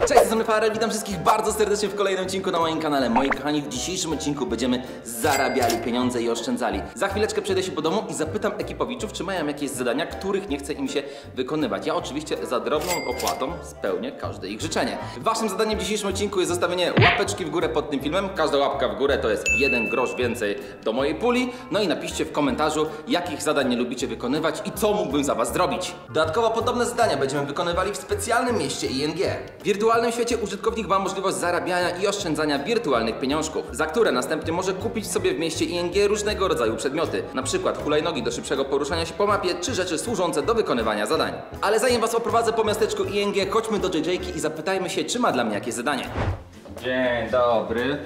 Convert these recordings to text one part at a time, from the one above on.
Cześć, jestem Farel, witam wszystkich bardzo serdecznie w kolejnym odcinku na moim kanale. Moi kochani, w dzisiejszym odcinku będziemy zarabiali pieniądze i oszczędzali. Za chwileczkę przejdę się po domu i zapytam ekipowiczów, czy mają jakieś zadania, których nie chce im się wykonywać. Ja oczywiście za drobną opłatą spełnię każde ich życzenie. Waszym zadaniem w dzisiejszym odcinku jest zostawienie łapeczki w górę pod tym filmem. Każda łapka w górę to jest jeden grosz więcej do mojej puli. No i napiszcie w komentarzu, jakich zadań nie lubicie wykonywać i co mógłbym za was zrobić. Dodatkowo podobne zadania będziemy wykonywali w specjalnym mieście ING. W wirtualnym świecie użytkownik ma możliwość zarabiania i oszczędzania wirtualnych pieniążków, za które następnie może kupić sobie w mieście ING różnego rodzaju przedmioty, przykład hulajnogi do szybszego poruszania się po mapie, czy rzeczy służące do wykonywania zadań. Ale zanim was oprowadzę po miasteczku ING, chodźmy do JJ-ki i zapytajmy się, czy ma dla mnie jakieś zadanie. Dzień dobry.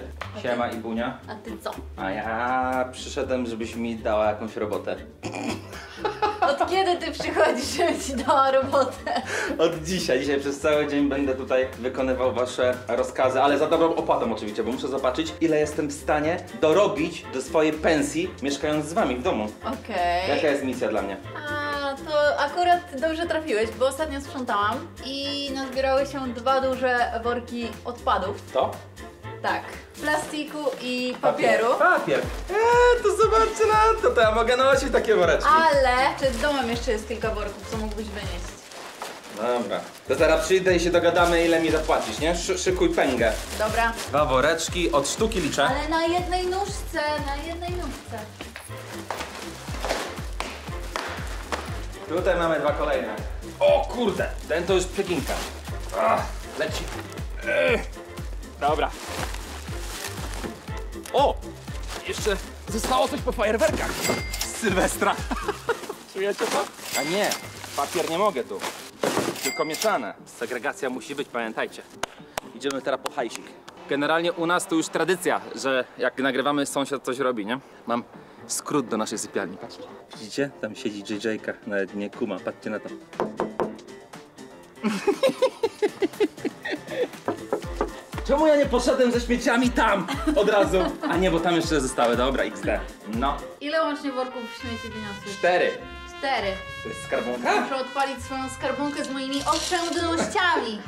Siema Ibunia. A ty co? A ja przyszedłem, żebyś mi dała jakąś robotę. Od kiedy ty przychodzisz, żeby ci dała robotę? Od dzisiaj. Dzisiaj przez cały dzień będę tutaj wykonywał wasze rozkazy, ale za dobrą opłatą oczywiście, bo muszę zobaczyć, ile jestem w stanie dorobić do swojej pensji, mieszkając z wami w domu. Okej. Jaka jest misja dla mnie? A, to akurat dobrze trafiłeś, bo ostatnio sprzątałam i nazbierały się dwa duże worki odpadów. To? Tak. Plastiku i papieru. Papier. Eee, to zobaczcie na to, to ja mogę nosić takie woreczki. Ale przed domem jeszcze jest kilka worków, co mógłbyś wynieść. Dobra. To zaraz przyjdę i się dogadamy, ile mi zapłacisz, nie? Szy szykuj pęgę. Dobra. Dwa woreczki, od sztuki liczę. Ale na jednej nóżce, na jednej nóżce. Tutaj mamy dwa kolejne. O kurde, ten to już przekinka. Ach, leci. Ech. Dobra. O! Jeszcze zostało coś po fajerwerkach z Sylwestra. Czujecie to? A nie, papier nie mogę tu. Tylko mieszane. Segregacja musi być, pamiętajcie. Idziemy teraz po hajsik. Generalnie u nas to już tradycja, że jak nagrywamy, sąsiad coś robi, nie? Mam skrót do naszej sypialni, patrzcie. Widzicie? Tam siedzi JJ-ka, nawet nie kuma, patrzcie na to. Czemu ja nie poszedłem ze śmieciami tam od razu? A nie, bo tam jeszcze zostały, dobra, XD. No, Ile łącznie worków śmieci wyniosłeś? cztery. Cztery. To jest skarbonka? Muszę odpalić swoją skarbonkę z moimi oszczędnościami.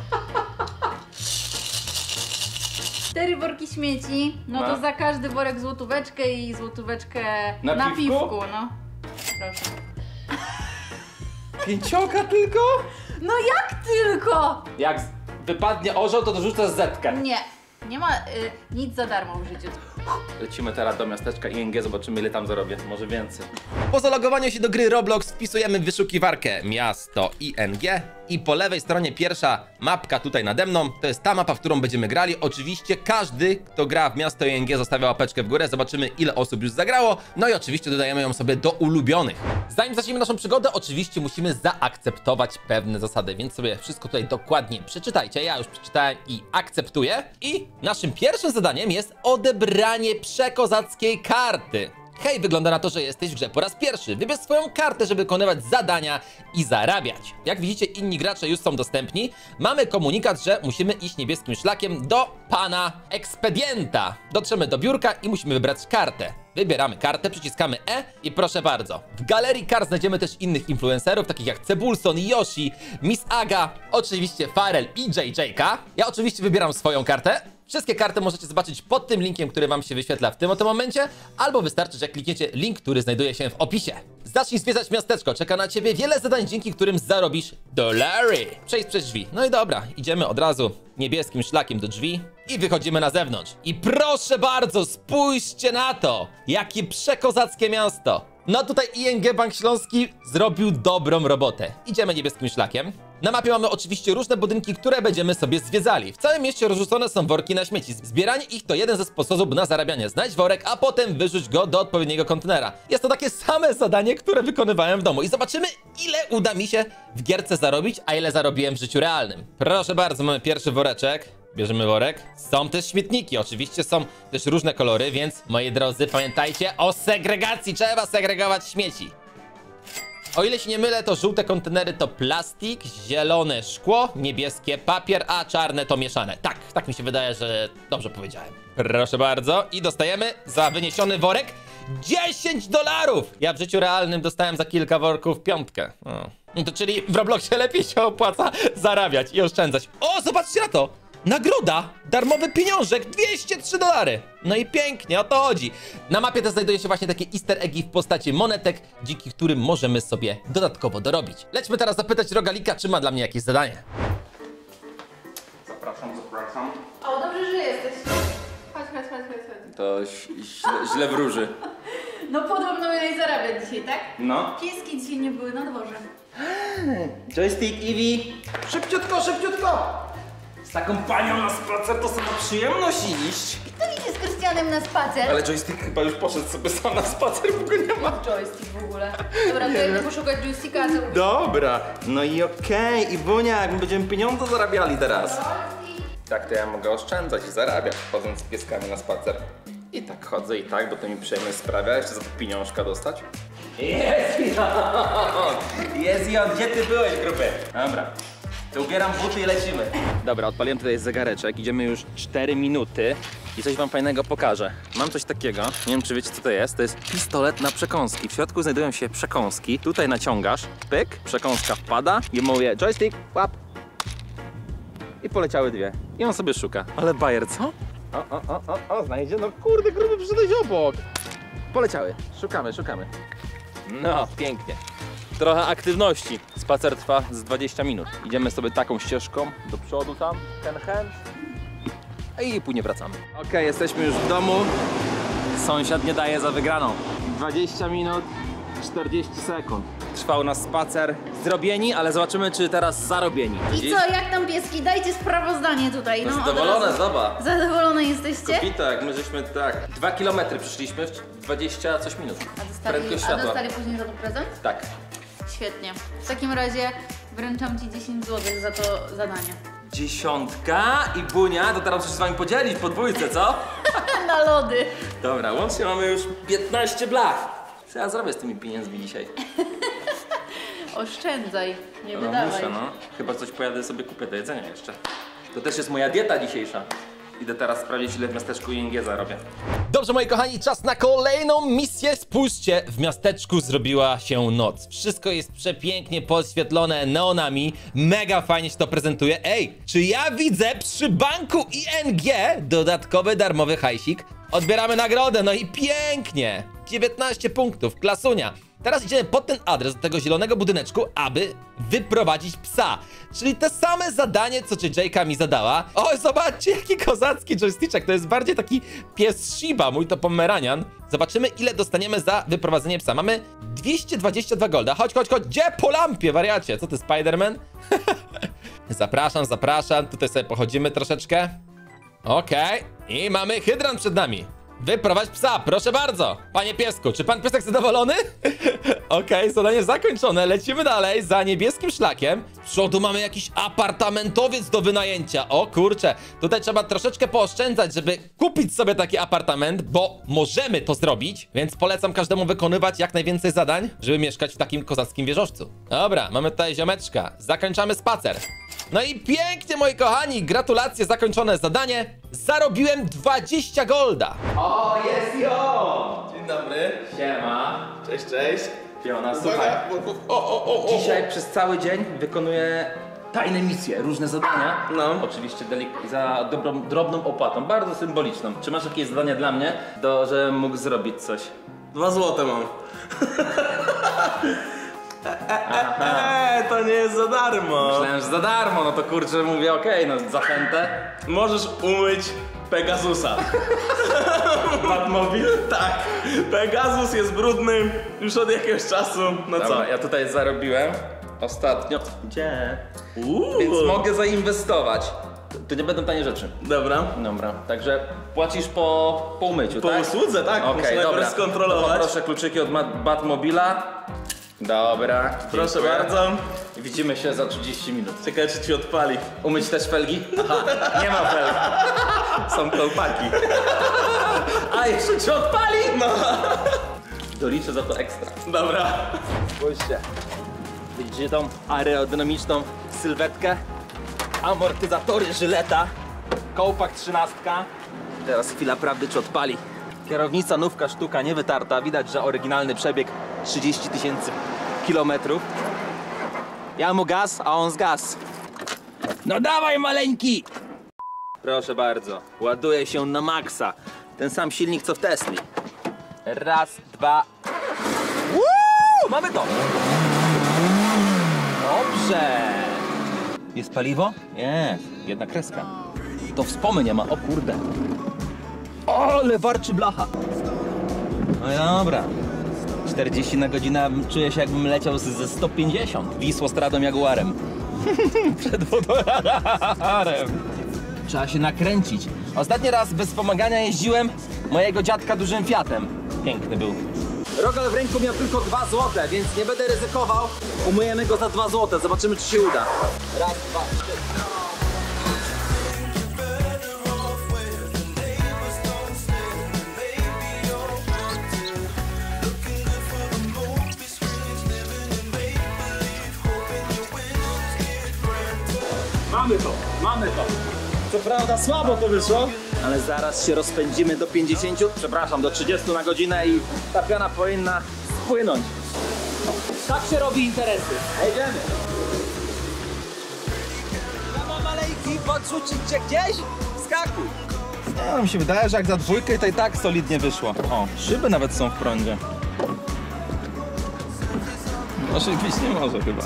Cztery worki śmieci, no to za każdy worek złotóweczkę i złotóweczkę Na na, piwku? piwku, no. Proszę. Pięcioka tylko? No jak tylko? Jak wypadnie orzeł, to dorzucasz zetkę. Nie, nie ma y, nic za darmo w życiu. Lecimy teraz do miasteczka ING, zobaczymy ile tam zarobię, może więcej. Po zalogowaniu się do gry Roblox wpisujemy w wyszukiwarkę miasto ING i po lewej stronie pierwsza mapka tutaj nade mną, to jest ta mapa, w którą będziemy grali. Oczywiście każdy, kto gra w miasto ING zostawia łapeczkę w górę, zobaczymy ile osób już zagrało, no i oczywiście dodajemy ją sobie do ulubionych. Zanim zaczniemy naszą przygodę, oczywiście musimy zaakceptować pewne zasady, więc sobie wszystko tutaj dokładnie przeczytajcie. Ja już przeczytałem i akceptuję. I naszym pierwszym zadaniem jest odebranie przekozackiej karty. Hej, wygląda na to, że jesteś w grze po raz pierwszy. Wybierz swoją kartę, żeby wykonywać zadania i zarabiać. Jak widzicie, inni gracze już są dostępni. Mamy komunikat, że musimy iść niebieskim szlakiem do pana ekspedienta. Dotrzemy do biurka i musimy wybrać kartę. Wybieramy kartę, przyciskamy E i proszę bardzo. W galerii kart znajdziemy też innych influencerów, takich jak Cebulson, Yoshi, Miss Aga, oczywiście Farel i JJK. Ja oczywiście wybieram swoją kartę. Wszystkie karty możecie zobaczyć pod tym linkiem, który wam się wyświetla w tym oto momencie, albo wystarczy, że klikniecie link, który znajduje się w opisie. Zacznij zwiedzać miasteczko, czeka na ciebie wiele zadań, dzięki którym zarobisz dolary. Przejdź przez drzwi. No i dobra, idziemy od razu niebieskim szlakiem do drzwi i wychodzimy na zewnątrz. I proszę bardzo, spójrzcie na to! Jakie przekozackie miasto! No tutaj ING Bank Śląski zrobił dobrą robotę. Idziemy niebieskim szlakiem. Na mapie mamy oczywiście różne budynki, które będziemy sobie zwiedzali. W całym mieście rozrzucone są worki na śmieci. Zbieranie ich to jeden ze sposobów na zarabianie. Znajdź worek, a potem wyrzuć go do odpowiedniego kontenera. Jest to takie same zadanie, które wykonywałem w domu. I zobaczymy, ile uda mi się w gierce zarobić, a ile zarobiłem w życiu realnym. Proszę bardzo, mamy pierwszy woreczek. Bierzemy worek. Są też śmietniki, oczywiście są też różne kolory, więc moi drodzy, pamiętajcie o segregacji. Trzeba segregować śmieci. O ile się nie mylę, to żółte kontenery to plastik, zielone szkło, niebieskie papier, a czarne to mieszane. Tak, tak mi się wydaje, że dobrze powiedziałem. Proszę bardzo. I dostajemy za wyniesiony worek 10 dolarów! Ja w życiu realnym dostałem za kilka worków piątkę. O. To czyli w Robloxie lepiej się opłaca zarabiać i oszczędzać. O, zobaczcie na to! Nagroda! Darmowy pieniążek! 203 dolary! No i pięknie, o to chodzi. Na mapie też znajduje się właśnie takie easter eggi w postaci monetek, dzięki którym możemy sobie dodatkowo dorobić. Lećmy teraz zapytać Rogalika, czy ma dla mnie jakieś zadanie. Zapraszam, zapraszam. O, dobrze, że jesteś. Chodź, chodź, chodź, chodź, chodź. To źle, źle wróży. No podobno miałeś zarabiać dzisiaj, tak? No. Pieski dzisiaj nie były na dworze. Joystick, Eevee. Szybciutko, szybciutko. Taką panią na spacer to sama przyjemność iść. Kto idzie z Krystianem na spacer? Ale joystick chyba już poszedł sobie sam na spacer, bo go nie ma. Joystick w ogóle. Dobra, to ja idę poszukać joysticka, ty Dobra, no i okej, i Bunia, jak my będziemy pieniądze zarabiali teraz. Tak to ja mogę oszczędzać i zarabiać, chodząc z pieskami na spacer. I tak chodzę i tak, bo to mi przyjemność sprawia, jeszcze za to pieniążka dostać. Jest Jon! Jest Jon, gdzie ty byłeś, grupy? Dobra, to ubieram buty i lecimy. Dobra, odpaliłem tutaj zegareczek, idziemy już 4 minuty i coś wam fajnego pokażę. Mam coś takiego, nie wiem czy wiecie co to jest, to jest pistolet na przekąski. W środku znajdują się przekąski, tutaj naciągasz, pyk, przekąska wpada i mówię joystick, łap, i poleciały dwie. I on sobie szuka. Ale bajer, co? O, o, o, o, o, znajdzie. No kurde, gruby przyszedłeś obok. Poleciały. Szukamy, szukamy. No, pięknie. Trochę aktywności. Spacer trwa z 20 minut. Idziemy sobie taką ścieżką do przodu tam, hen hen. I później wracamy. Okej, jesteśmy już w domu. Sąsiad nie daje za wygraną. 20 minut, 40 sekund. Trwał nas spacer. Zrobieni, ale zobaczymy, czy teraz zarobieni. I co, jak tam pieski? Dajcie sprawozdanie tutaj. No, Zadowolone, zobacz. Zadowolone jesteście? I tak, my żeśmy tak. Dwa kilometry przyszliśmy w 20 coś minut. A dostali, Prędkość a światła. dostali później za to prezent? Tak. Świetnie. W takim razie wręczam Ci 10 zł za to zadanie. Dziesiątka i bunia, to teraz muszę się z wami podzielić po dwójce, co? Na lody. Dobra, łącznie mamy już 15 blach. Co ja zrobię z tymi pieniędzmi dzisiaj? Oszczędzaj, nie No wydawaj. muszę, no. Chyba coś pojadę sobie kupię do jedzenia jeszcze. To też jest moja dieta dzisiejsza. Idę teraz sprawdzić, ile w miasteczku ING zarobię. Dobrze, moi kochani, czas na kolejną misję. Spójrzcie, w miasteczku zrobiła się noc. Wszystko jest przepięknie podświetlone neonami. Mega fajnie się to prezentuje. Ej, czy ja widzę przy banku ING dodatkowy darmowy hajsik? Odbieramy nagrodę, no i pięknie. 19 punktów, klasunia. Teraz idziemy pod ten adres do tego zielonego budyneczku, aby wyprowadzić psa. Czyli te same zadanie, co JJ'ka mi zadała. O, zobaczcie, jaki kozacki joysticzek. To jest bardziej taki pies Shiba, mój to pomeranian. Zobaczymy, ile dostaniemy za wyprowadzenie psa. Mamy 222 golda. Chodź, chodź, chodź. Gdzie? Po lampie, wariacie. Co ty, Spiderman? zapraszam, zapraszam. Tutaj sobie pochodzimy troszeczkę. Okej. I mamy hydrant przed nami. Wyprowadź psa, proszę bardzo. Panie piesku, czy pan piesek zadowolony? Okej, zadanie zakończone. Lecimy dalej za niebieskim szlakiem. Z przodu mamy jakiś apartamentowiec do wynajęcia. O kurczę, tutaj trzeba troszeczkę pooszczędzać, żeby kupić sobie taki apartament, bo możemy to zrobić, więc polecam każdemu wykonywać jak najwięcej zadań, żeby mieszkać w takim kozackim wieżowcu. Dobra, mamy tutaj ziomeczka. Zakończamy spacer. No i pięknie, moi kochani, gratulacje, zakończone zadanie. Zarobiłem 20 golda. O, jest jo! Dzień dobry. Siema. Cześć, cześć. Fiona, słuchaj. O, o, o, o. Dzisiaj przez cały dzień wykonuję tajne misje, różne zadania. No. Oczywiście delik- za dobrą, drobną opłatą, bardzo symboliczną. Czy masz jakieś zadania dla mnie, do, żebym mógł zrobić coś? Dwa złote mam. Eee, to nie jest za darmo. Myślałem, że za darmo, no to kurczę, mówię okej, no zachętę. Możesz umyć Pegasusa. Batmobil? tak. Pegasus jest brudny już od jakiegoś czasu. No co? Dobra, ja tutaj zarobiłem ostatnio. Gdzie? Uuu. Więc mogę zainwestować. To nie będą tanie rzeczy. Dobra. Dobra, także płacisz po, po umyciu, Po tak? usłudze, tak. Okej, najpierw dobra. skontrolować. To Proszę kluczyki od Ma- Batmobila. Dobra, Proszę dziękuję. bardzo. Widzimy się za 30 minut. Czekaj, czy ci odpali. Umyć też felgi? Aha, nie ma felg. Są kołpaki. A, jeszcze ci odpali? No. Doliczę za to ekstra. Dobra. Spójrzcie. Widzicie tą aerodynamiczną sylwetkę? Amortyzatory, żyleta, kołpak trzynastka. Teraz chwila prawdy, czy odpali. Kierownica nówka sztuka, nie wytarta. Widać, że oryginalny przebieg 30 tysięcy kilometrów. Ja mu gaz, a on z gaz. No dawaj maleńki! Proszę bardzo, ładuje się na maksa. Ten sam silnik co w Tesli. Raz, dwa. Woo! Mamy to! Dobrze! Jest paliwo? Jest, jedna kreska. To wspomy nie ma, o kurde. O, ale warczy blacha. No dobra. 40 na godzinę czuję się jakbym leciał ze 150. Wisło stradą Jaguarem. Przed wodoradarem. Trzeba się nakręcić. Ostatni raz bez wspomagania jeździłem mojego dziadka dużym Fiatem. Piękny był. Rogal w ręku miał tylko 2 złote, więc nie będę ryzykował. Umyjemy go za 2 złote. Zobaczymy, czy się uda. Raz, dwa, trzy. Mamy to, mamy to. Co prawda słabo to wyszło. Ale zaraz się rozpędzimy do 50, przepraszam, do 30 na godzinę i ta piana powinna spłynąć. Tak się robi interesy. Jedziemy. Mama malejki, podrzucić cię gdzieś? Skakuj. No, mi się wydaje, że jak za dwójkę to i tak solidnie wyszło. O, szyby nawet są w prądzie. Naszych być nie może chyba.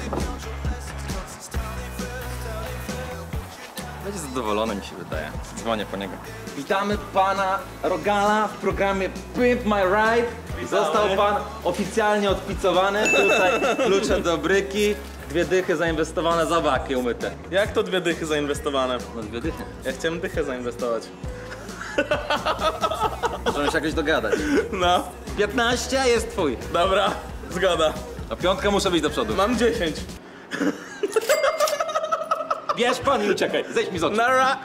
Będzie zadowolony, mi się wydaje. Dzwonię po niego. Witamy pana Rogala w programie Pimp My Ride. Został pan oficjalnie odpicowany. Tutaj klucze do bryki. Dwie dychy zainwestowane za baki umyte. Jak to dwie dychy zainwestowane? No dwie dychy. Ja chciałem dychę zainwestować. Możemy się jakoś dogadać. No, 15 jest twój. dobra, zgoda. A piątka muszę być do przodu. Mam 10. Bierz pan i uciekaj. Zejdź mi z oczu. Nara!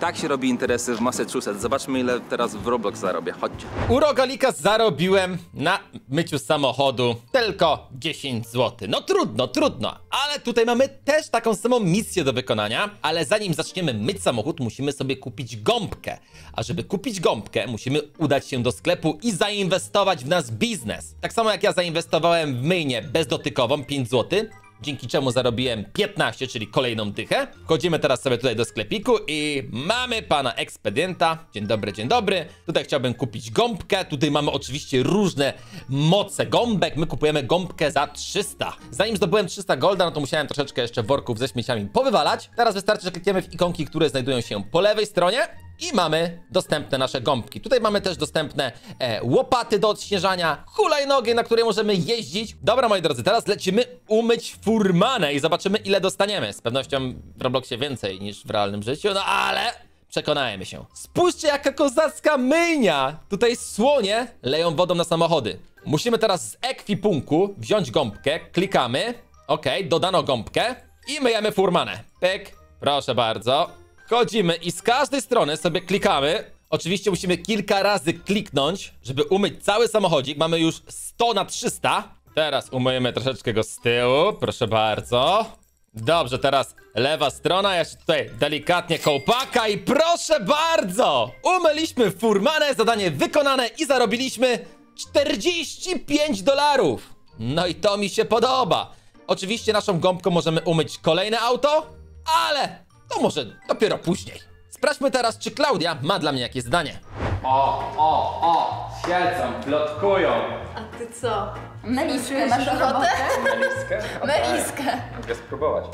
Tak się robi interesy w Massachusetts. Zobaczmy ile teraz w Roblox zarobię. Chodźcie. U Rogalika zarobiłem na myciu samochodu tylko 10 zł. No trudno, trudno, ale tutaj mamy też taką samą misję do wykonania, ale zanim zaczniemy myć samochód, musimy sobie kupić gąbkę. A żeby kupić gąbkę, musimy udać się do sklepu i zainwestować w nasz biznes. Tak samo jak ja zainwestowałem w myjnię bezdotykową 5 zł, dzięki czemu zarobiłem 15, czyli kolejną dychę. Wchodzimy teraz sobie tutaj do sklepiku i mamy pana ekspedienta. Dzień dobry, dzień dobry. Tutaj chciałbym kupić gąbkę. Tutaj mamy oczywiście różne moce gąbek. My kupujemy gąbkę za 300. Zanim zdobyłem 300 golda, no to musiałem troszeczkę jeszcze worków ze śmieciami powywalać. Teraz wystarczy, że klikniemy w ikonki, które znajdują się po lewej stronie i mamy dostępne nasze gąbki. Tutaj mamy też dostępne e, łopaty do odśnieżania, hulajnogi, na której możemy jeździć. Dobra, moi drodzy, teraz lecimy umyć furmanę i zobaczymy, ile dostaniemy. Z pewnością w Robloxie więcej niż w realnym życiu, no ale przekonajmy się. Spójrzcie, jaka kozacka myjnia! Tutaj słonie leją wodą na samochody. Musimy teraz z ekwipunku wziąć gąbkę, klikamy, okej, dodano gąbkę i myjemy furmanę. Pyk, proszę bardzo. Chodzimy i z każdej strony sobie klikamy. Oczywiście musimy kilka razy kliknąć, żeby umyć cały samochodzik. Mamy już 100 na 300. Teraz umyjemy troszeczkę go z tyłu, proszę bardzo. Dobrze, teraz lewa strona, jeszcze tutaj delikatnie kołpaka i proszę bardzo! Umyliśmy furmanę, zadanie wykonane i zarobiliśmy 45 dolarów. No i to mi się podoba. Oczywiście naszą gąbką możemy umyć kolejne auto, ale to może dopiero później. Sprawdźmy teraz, czy Klaudia ma dla mnie jakieś zdanie. O, o, o, świelcą, plotkują. A ty co? Meliskę masz ochotę? Meliskę? Meliskę. Mogę spróbować.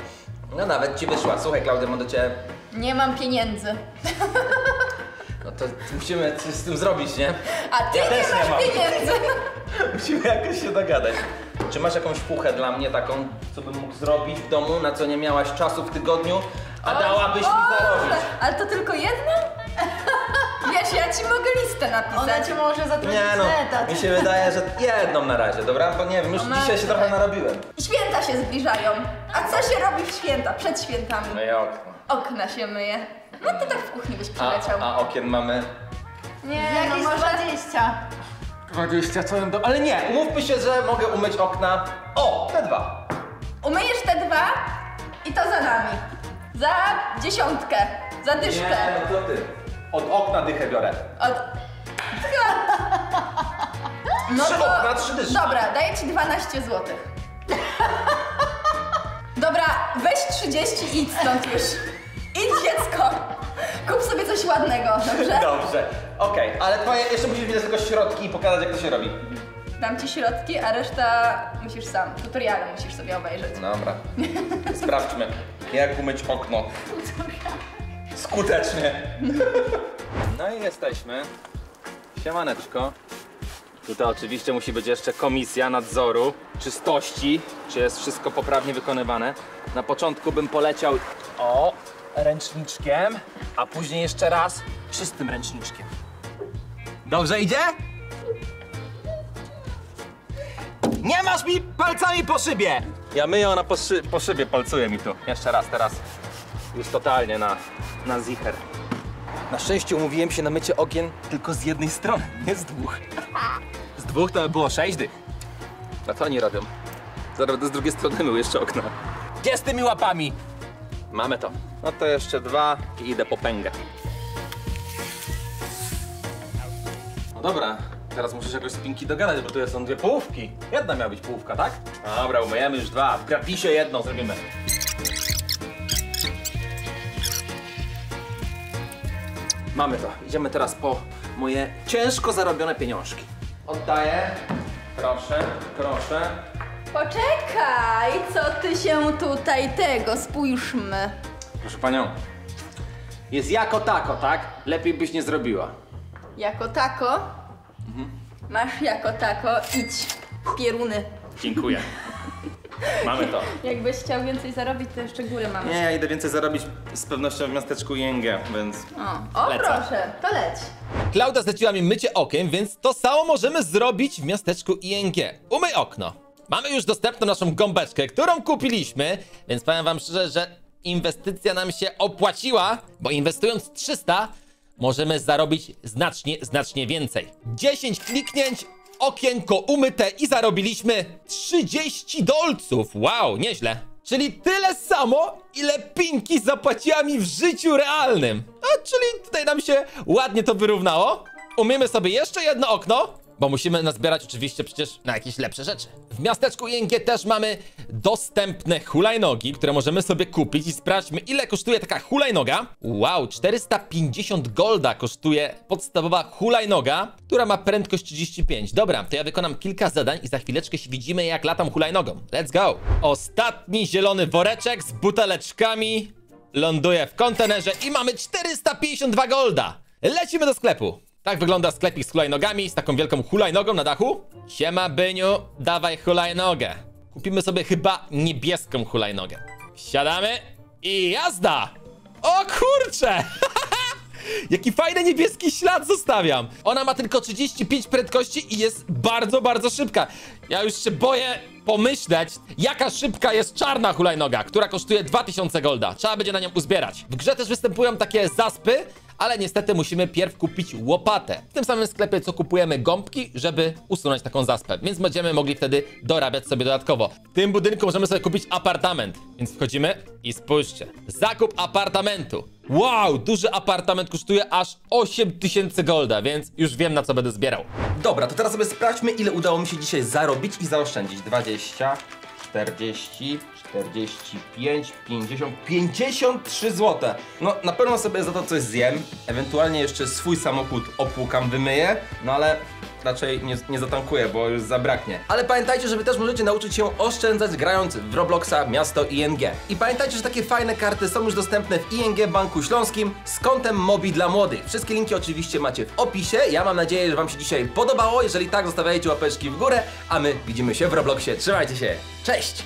No nawet ci wyszła. Słuchaj, Klaudia, mam do ciebie... Nie mam pieniędzy. No to musimy coś z tym zrobić, nie? A ty Ja nie też nie masz mam. pieniędzy. Musimy jakoś się dogadać. Czy masz jakąś fuchę dla mnie taką, co bym mógł zrobić w domu, na co nie miałaś czasu w tygodniu, a dałabyś mi zarobić? Ale to tylko jedno? Wiesz, ja ci mogę listę Ona napisać. cię może zatrudnić Nie no, mi się wydaje, że jedną na razie, dobra? Bo nie wiem, już No dzisiaj się trochę narobiłem. Święta się zbliżają. A co się robi w święta, przed świętami? No i okno. Okna się myje. No to tak w kuchni byś przyleciał. A, a okien mamy... Nie, Jakieś no może... 20. 20 co do... Ale nie, umówmy się, że mogę umyć okna. O, te dwa. Umyjesz te dwa i to za nami. Za dziesiątkę. Za dyszkę. Nie, no to ty. Od okna dychę biorę. Od... No Trzy to... okna, trzy dyszki. Dobra, daję ci 12 zł. Dobra, weź 30 i idź stąd już. Idź dziecko. Kup sobie coś ładnego, dobrze? Dobrze, okej, ale twoje, jeszcze musisz mieć tylko środki i pokazać jak to się robi. Dam ci środki, a reszta musisz sam. Tutoriale musisz sobie obejrzeć. Dobra, sprawdźmy jak umyć okno. Skutecznie. No i jesteśmy. Siemaneczko. Tutaj oczywiście musi być jeszcze komisja nadzoru, czystości, czy jest wszystko poprawnie wykonywane. Na początku bym poleciał o ręczniczkiem, a później jeszcze raz czystym ręczniczkiem. Dobrze idzie? Nie masz mi palcami po szybie! Ja myję, ona po, szy po szybie palcuje mi tu. Jeszcze raz, teraz już totalnie na, na zicher. Na szczęście umówiłem się na mycie okien tylko z jednej strony, nie z dwóch. Z dwóch to by było sześć dych. A co oni robią? Zaraz z drugiej strony mył jeszcze okno. Gdzie z tymi łapami? Mamy to. No to jeszcze dwa i idę po pęgę. No dobra, teraz muszę się jakoś z Pinki dogadać, bo tu są dwie połówki. Jedna miała być połówka, tak? Dobra, umyjemy już dwa. W gratisie jedną zrobimy. Mamy to. Idziemy teraz po moje ciężko zarobione pieniążki. Oddaję. Proszę, proszę. Poczekaj, co ty się tutaj tego, spójrzmy. Proszę panią. Jest jako tako, tak? Lepiej byś nie zrobiła. Jako tako? Masz jako tako, idź. w Pieruny. Dziękuję. Mamy to. Jakbyś chciał więcej zarobić, to jeszcze górę mamy. Nie, ja idę więcej zarobić z pewnością w miasteczku Jęgę, więc... O, o Lecę. proszę, to leć. Klaudia zleciła mi mycie okien, więc to samo możemy zrobić w miasteczku ING. Umyj okno. Mamy już dostępną naszą gąbeczkę, którą kupiliśmy, więc powiem wam szczerze, że inwestycja nam się opłaciła, bo inwestując 300 możemy zarobić znacznie, znacznie więcej. 10 kliknięć, okienko umyte i zarobiliśmy 30 dolców. Wow, nieźle. Czyli tyle samo, ile Pinki zapłaciła mi w życiu realnym. A, czyli tutaj nam się ładnie to wyrównało. Umiemy sobie jeszcze jedno okno, bo musimy nazbierać oczywiście przecież na jakieś lepsze rzeczy. W miasteczku ING też mamy dostępne hulajnogi, które możemy sobie kupić i sprawdźmy ile kosztuje taka hulajnoga. Wow, 450 golda kosztuje podstawowa hulajnoga, która ma prędkość 35. Dobra, to ja wykonam kilka zadań i za chwileczkę się widzimy jak latam hulajnogą. Let's go! Ostatni zielony woreczek z buteleczkami ląduje w kontenerze i mamy 452 golda. Lecimy do sklepu. Tak wygląda sklepik z hulajnogami, z taką wielką hulajnogą na dachu. Siema Byniu, dawaj hulajnogę. Kupimy sobie chyba niebieską hulajnogę. Wsiadamy i jazda! O kurcze! Jaki fajny niebieski ślad zostawiam. Ona ma tylko 35 prędkości i jest bardzo, bardzo szybka. Ja już się boję pomyśleć, jaka szybka jest czarna hulajnoga, która kosztuje 2000 golda. Trzeba będzie na nią uzbierać. W grze też występują takie zaspy, ale niestety musimy pierw kupić łopatę. W tym samym sklepie, co kupujemy gąbki, żeby usunąć taką zaspę, więc będziemy mogli wtedy dorabiać sobie dodatkowo. W tym budynku możemy sobie kupić apartament, więc wchodzimy i spójrzcie. Zakup apartamentu. Wow, duży apartament kosztuje aż 8000 golda, więc już wiem na co będę zbierał. Dobra, to teraz sobie sprawdźmy, ile udało mi się dzisiaj zarobić i zaoszczędzić. 20, 40, 45, 50, 53 zł. No, na pewno sobie za to coś zjem, ewentualnie jeszcze swój samochód opłukam, wymyję, no ale raczej nie, nie zatankuję, bo już zabraknie. Ale pamiętajcie, że wy też możecie nauczyć się oszczędzać grając w Robloxa Miasto ING. I pamiętajcie, że takie fajne karty są już dostępne w ING Banku Śląskim z kontem Mobi dla młodych. Wszystkie linki oczywiście macie w opisie. Ja mam nadzieję, że wam się dzisiaj podobało. Jeżeli tak, zostawiajcie łapeczki w górę, a my widzimy się w Robloxie. Trzymajcie się. Cześć!